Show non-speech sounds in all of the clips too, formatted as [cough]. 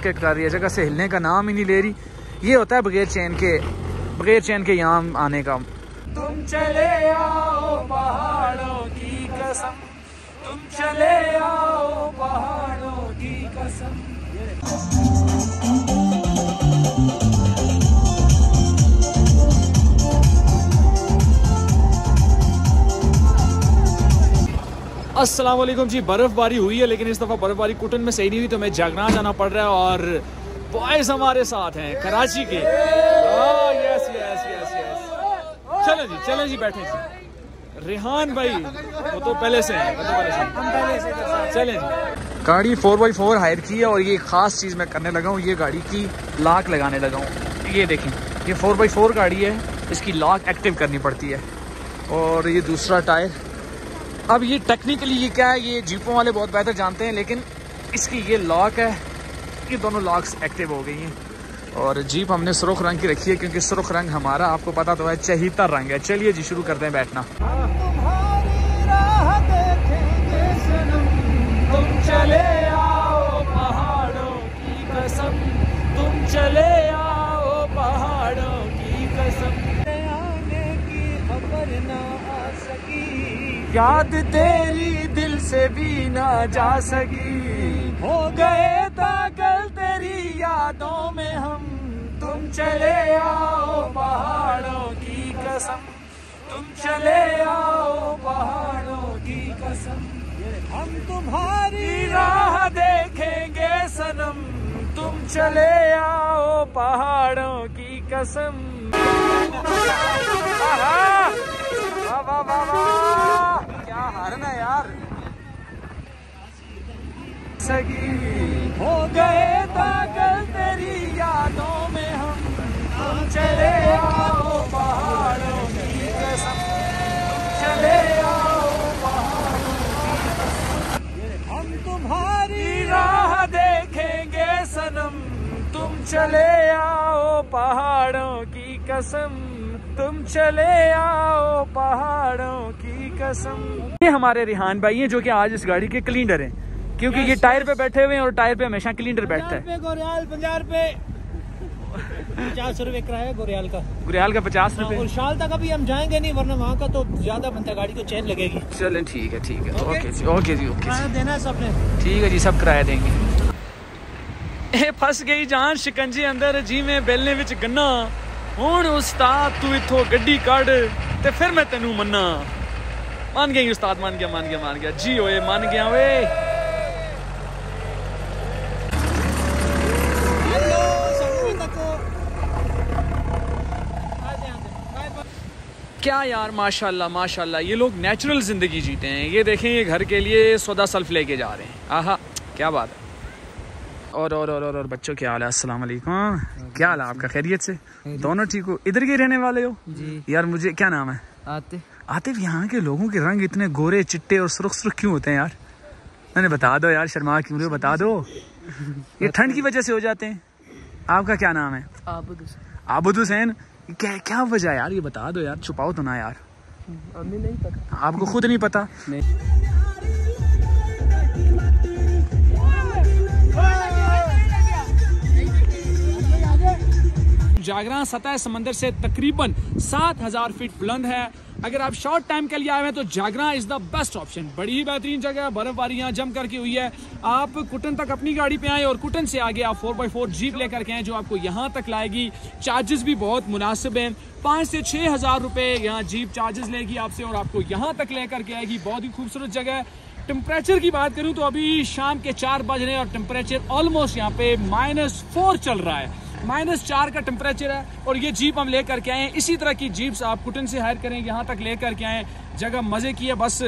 Skate कर रही है। जगह से हिलने का नाम ही नहीं ले रही। ये होता है बगैर चैन के, बगैर चैन के यहाँ आने का। तुम चले आओ पहाड़ों की कसम। तुम चले आओ पहाड़ों की कसम। वालेकुम जी, बर्फबारी हुई है, लेकिन इस दफ़ा बर्फबारी कुटन में सही नहीं हुई तो मैं जागना जाना पड़ रहा है और बॉयज़ हमारे साथ हैं, कराची के। यस यस यस यस चलो जी चलो जी, बैठे जी। रेहान भाई, वो तो पहले से हैं तो। चलें जी। गाड़ी फोर बाई फोर हायर की है और ये खास चीज़ मैं करने लगा हूँ, ये गाड़ी की लॉक लगाने लगा हूँ। ये देखें, ये फोर बाई फोर गाड़ी है, इसकी लॉक एक्टिव करनी पड़ती है। और ये दूसरा टायर अब ये टेक्निकली ये क्या है? ये जीपों वाले बहुत बेहतर जानते हैं, लेकिन इसकी ये लॉक है ये दोनों लॉक्स एक्टिव हो गई हैं। और जीप हमने सुरख रंग की रखी है, क्योंकि सुरख रंग हमारा, आपको पता तो है, चहीता रंग है। चलिए जी, शुरू करते हैं बैठना। चले याद तेरी दिल से भी ना जा सकी। हो गए पागल तेरी यादों में हम। तुम चले आओ पहाड़ों की कसम। तुम चले आओ पहाड़ों की कसम। हम तुम्हारी राह देखेंगे सनम। तुम चले आओ पहाड़ों की कसम! वाह वाह वाह। है यार। सगी हो गए पागल तेरी यादों में हम। तुम चले आओ पहाड़ों की कसम। चले आओ पहाड़ों हम तुम्हारी राह देखेंगे सनम। तुम चले आओ पहाड़ों की कसम। तुम चले आओ पहाड़ों की कसम। ये हमारे रिहान भाई हैं जो कि आज इस गाड़ी के क्लीनर हैं। क्योंकि ये टायर पे बैठे हुए हैं और टायर पे हमेशा क्लीनर बैठता है। पचास रूपए किराया गोरियाल का। गोरियाल का पचास हाँ, रूपए। और शाल तक अभी हम जाएँगे नहीं वरना वहाँ का तो ज़्यादा बनता गाड़ी को चैन लगेगी। चलें ठीक है ठीक है। ओके? जी ओके जी ओके देना है सबने। ठीक है जी सब किराया देंगे। फस गई जान शिकंजी अंदर जी में बेलने गन्ना। ਹੁਣ ਉਸਤਾਦ ਤੂੰ ਇੱਥੋਂ ਗੱਡੀ ਕੱਢ ਤੇ ਫਿਰ ਮੈਂ ਤੈਨੂੰ ਮੰਨਾ ਮੰਨ ਗਈ ਉਸਤਾਦ ਮੰਨ ਗਿਆ ਮੰਨ ਗਿਆ ਮੰਨ ਗਿਆ ਜੀ ਓਏ ਮੰਨ ਗਿਆ ਓਏ क्या यार माशाल्लाह माशाल्लाह ये लोग नेचुरल ज़िंदगी जीते हैं ये देखें ये घर के लिए सौदा सल्फ लेके जा रहे हैं आहा क्या बात है और और और और, और बच्चों क्या हाल है? अस्सलाम वालेकुम। क्या हाल है आपका? खैरियत से? दोनों ठीक हो? इधर के रहने वाले हो? जी। यार मुझे क्या नाम है? आते आतिफ यहाँ के लोगों के रंग इतने गोरे चिट्टे और सुरख सुरख क्यों होते हैं यार? मैंने बता दो यार शर्मा क्यों रहे हो बता दो। ये [laughs] ठंड की वजह से हो जाते हैं। आपका क्या नाम है? आबुद हुसैन क्या क्या वजह यार? ये बता दो यार छुपाओ तो ना यार। हमें नहीं पता। आपको खुद नहीं पता? जागरा सतह समंदर से तकरीबन 7000 फीट बुलंद है। अगर आप शॉर्ट टाइम के लिए आए हैं तो Jagra is the best option बड़ी ही बेहतरीन जगह है, बर्फबारी यहाँ जम करके हुई है। आप कुटन तक अपनी गाड़ी पे आए और कुटन से आगे आप फोर बाई फोर जीप लेकर के आए, जो आपको यहाँ तक लाएगी। चार्जेस भी बहुत मुनासिब हैं। पाँच से छः हज़ार रुपये यहाँ जीप चार्जेस लेगी आपसे और आपको यहाँ तक लेकर के आएगी। बहुत ही खूबसूरत जगह है। टेम्परेचर की बात करूँ तो अभी शाम के चार बज रहे हैं और टेम्परेचर ऑलमोस्ट यहाँ पे माइनस फोर चल रहा है। माइनस चार का टेम्परेचर है और ये जीप हम लेकर के आए हैं। इसी तरह की जीप्स आप कुटन से हायर करें यहाँ तक लेकर के आए। जगह मज़े की है, बस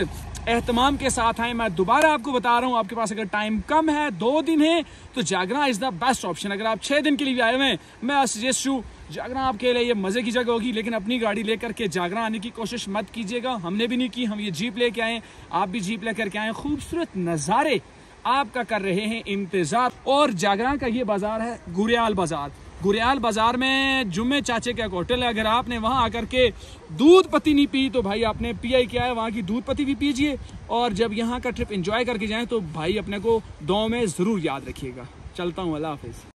एहतमाम के साथ आए। मैं दोबारा आपको बता रहा हूँ, आपके पास अगर टाइम कम है, दो दिन है तो Jagra is the best option अगर आप छः दिन के लिए भी आए हुए हैं, मैं सजेस्ट हूँ जागरा आपके लिए ये मज़े की जगह होगी, लेकिन अपनी गाड़ी लेकर के जागरा आने की कोशिश मत कीजिएगा। हमने भी नहीं की, हम ये जीप लेके आए आप भी जीप लेकर के आए खूबसूरत नज़ारे आपका कर रहे हैं इंतज़ार। और जागरण का ये बाज़ार है गुरियाल बाज़ार। गुरियाल बाज़ार में जुम्मे चाचे का एक होटल है। अगर आपने वहाँ आकर के दूध पत्ती नहीं पी तो भाई आपने पिया ही क्या है, वहाँ की दूध पत्ती भी पीजिए। और जब यहाँ का ट्रिप इंजॉय करके जाएँ तो भाई अपने को दो में ज़रूर याद रखिएगा। चलता हूँ, अल्लाह हाफिज़।